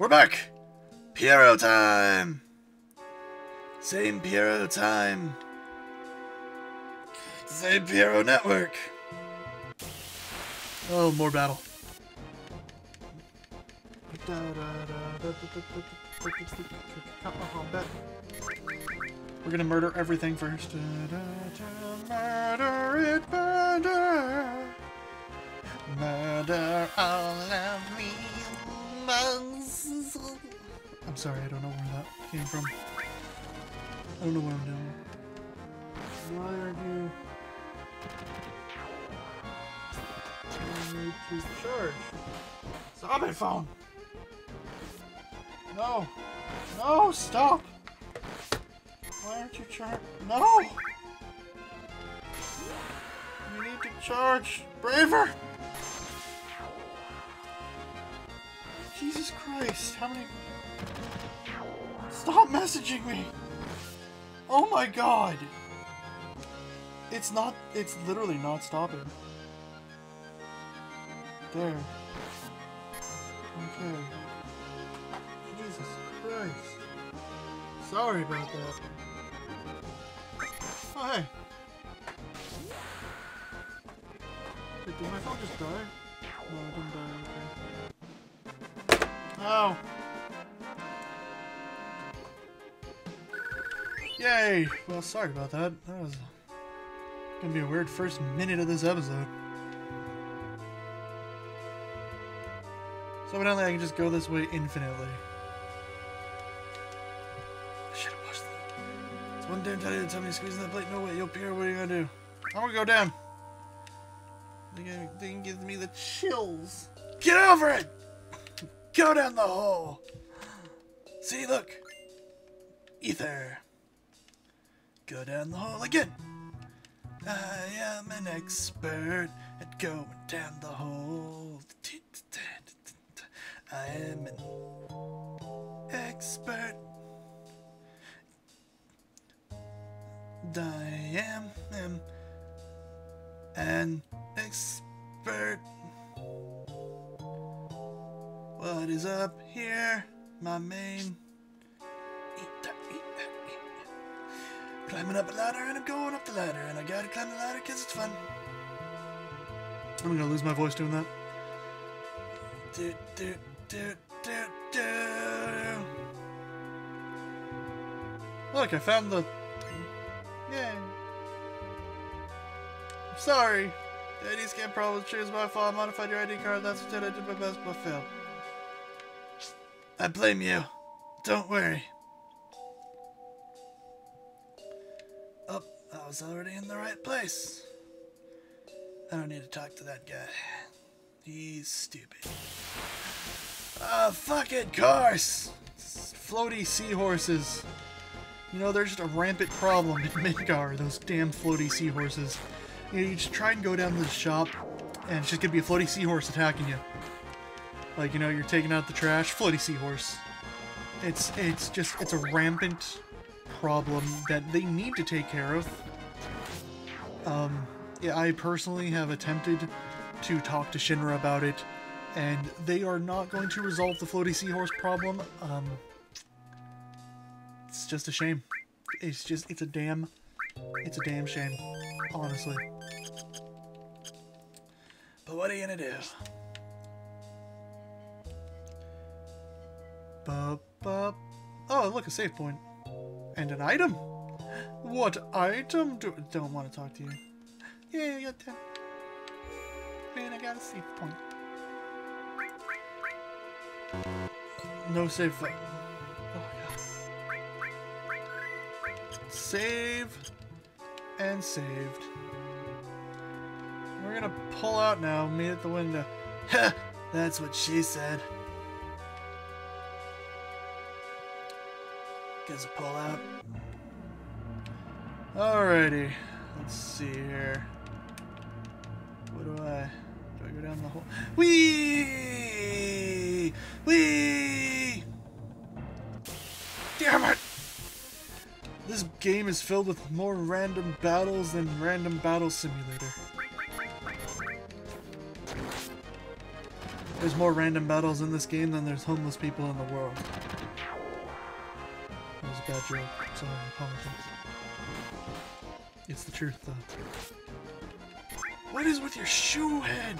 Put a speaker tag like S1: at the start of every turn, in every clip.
S1: We're back! Piero time! Same Piero time. Same Piero network. Oh, more battle. We're gonna murder everything first. Murder it, murder. Murder all of me. Sorry, I don't know where that came from. I don't know what I'm doing. Why are you... I need to charge. Stop phone! No! No, stop! Why aren't you charged? No! You need to charge! Braver! Jesus Christ, how many... Stop messaging me! Oh my god! It's not, it's literally not stopping. There. Okay. Jesus Christ. Sorry about that. Oh, Hi. Wait, did my phone just die? No, didn't die, okay. Oh! Yay! Well, sorry about that. That was gonna be a weird first minute of this episode. So evidently I can just go this way infinitely. I should have watched that. It's one damn you to tell me squeezing that plate. No way, you'll. What are you gonna do? I'm gonna go down. The thing gives me the chills. Get over it! Go down the hole. See, look. Ether. Go down the hole again. I am an expert at going down the hole. I am an expert. I am, am an expert. What is up here, my main? Climbing up a ladder and I'm going up the ladder and I gotta climb the ladder because it's fun. I'm gonna lose my voice doing that. Do, do, do, do, do. Look, I found the... Yeah. I'm sorry. The ID scan problem was my fault. I modified your ID card. That's what I did my best, but failed. I blame you. Don't worry. Oh, I was already in the right place. I don't need to talk to that guy. He's stupid. Ah, fuck it, cars! Floaty seahorses. You know, they're just a rampant problem in Midgar, those damn floaty seahorses. You, know, you just try and go down to the shop, and it's just gonna be a floaty seahorse attacking you. Like, you know, you're taking out the trash, floaty seahorse. It's, it's just, it's a rampant problem that they need to take care of. Um, yeah, I personally have attempted to talk to Shinra about it, and they are not going to resolve the floaty seahorse problem. Um, it's just a shame. It's just, it's a damn, it's a damn shame, honestly. But what are you gonna do? Bup, bup. Oh, look, a save point. And an item. What item do... Don't want to talk to you. Yeah, I got 10. Man, I got a save point. No save... Oh, God. Save. And saved. We're gonna pull out now, meet at the window. Ha! That's what she said. Guess pull out. Alrighty. Let's see here. What do I... Do I go down the hole? Wee! Wee! Damn it! This game is filled with more random battles than Random Battle Simulator. There's more random battles in this game than there's homeless people in the world. A bad joke. Sorry, I apologize. It's the truth, though. What is with your shoe head?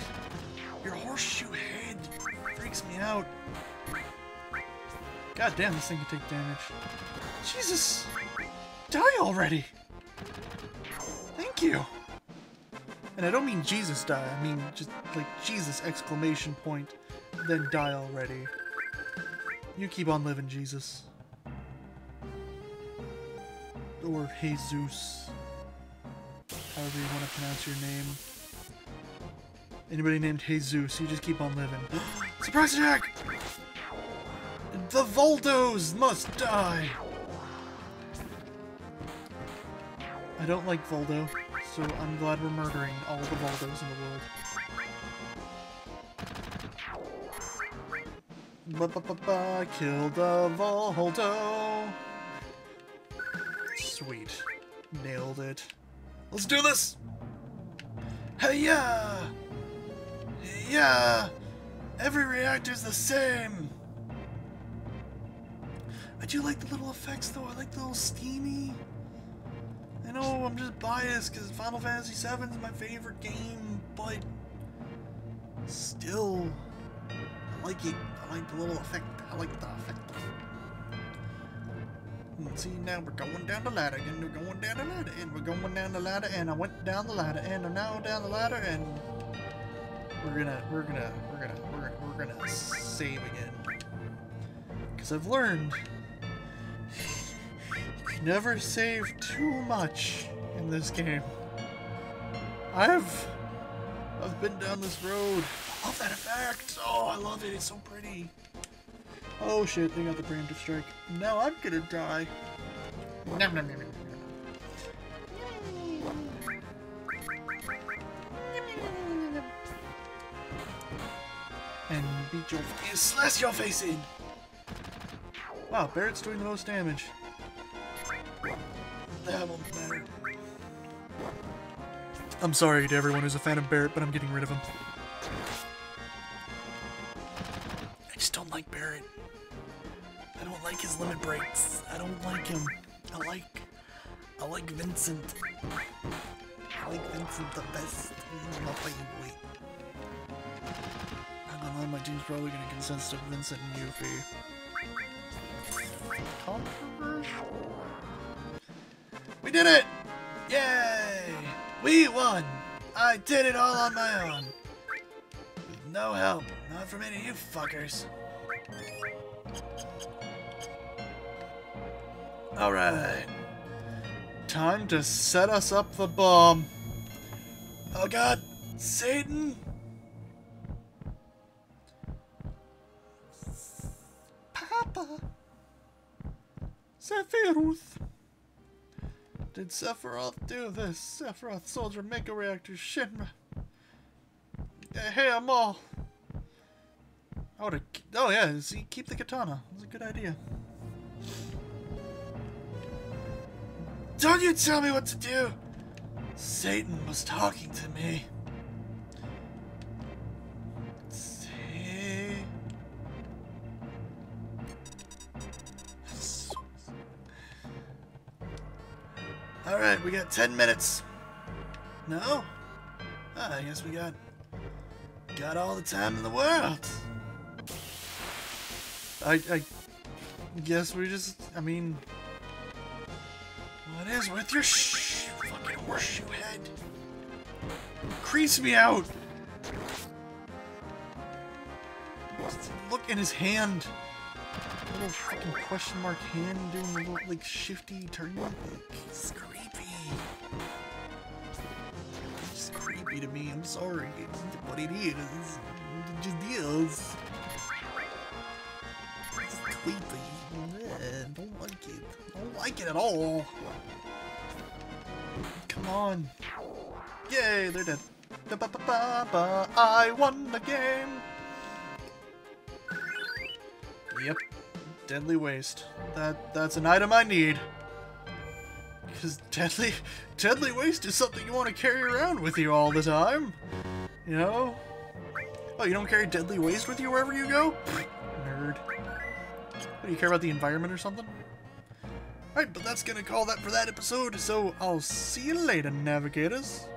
S1: Your horseshoe head freaks me out. God damn, this thing can take damage. Jesus! Die already! Thank you! And I don't mean Jesus die, I mean just like Jesus exclamation point, then die already. You keep on living, Jesus. Or Jesus. However you want to pronounce your name. Anybody named Jesus, you just keep on living. Surprise attack! The Voldos must die! I don't like Voldo, so I'm glad we're murdering all the Voldos in the world. Ba ba ba ba, kill the Voldo! Sweet. Nailed it. Let's do this! Hey yeah! Yeah! Every reactor's the same! I do like the little effects though, I like the little steamy. I know I'm just biased because Final Fantasy VII is my favorite game, but still, I like it. I like the little effect. I like the effect. Hmm, see, now we're going down the ladder, and we're going down the ladder, and we're going down the ladder, and I went down the ladder, and I'm now down the ladder, and we're gonna, we're gonna, we're gonna, we're, we're gonna save again. Because I've learned you never save too much in this game. I've I've been down this road. Love that effect. Oh, I love it. It's so pretty. Oh shit, they got the preemptive strike. Now I'm gonna die. Nom, nom, nom, nom. And beat your face, slash your face in. Wow, Barret's doing the most damage. That won't matter. I'm sorry to everyone who's a fan of Barret, but I'm getting rid of him. Just don't like Barret. I don't like his limit breaks. I don't like him. I like... I like Vincent. I like Vincent the best. He's my favorite. I don't know, my team's probably gonna consist of Vincent and Yuffie. Controversial? We did it! Yay! We won! I did it all on my own. With no help. Not from any of you fuckers. Alright. Time to set us up the bomb. Oh god! Satan! Papa! Sephiroth! Did Sephiroth do this? Sephiroth Soldier Mega Reactor Shinra. Hey, I'm all. Oh, to, oh yeah, see, keep the katana. That's a good idea. Don't you tell me what to do! Satan was talking to me. See? Alright, we got 10 minutes. No? Ah, I guess we got got all the time in the world. I I guess we just I mean is with your sh fucking horseshoe head? Creeps me out. Just look in his hand. Little fucking question mark hand doing a little like shifty turn. It's creepy. It's creepy to me. I'm sorry, What it is. It just is. It's creepy. Don't like it. Don't like it at all. On. Yay, they're dead. -ba -ba -ba -ba. I won the game. Yep. Deadly waste. That that's an item I need. Because deadly deadly waste is something you want to carry around with you all the time. You know? Oh, you don't carry deadly waste with you wherever you go? Nerd. What, do you care about the environment or something? Alright, but that's gonna call that for that episode, so I'll see you later, navigators.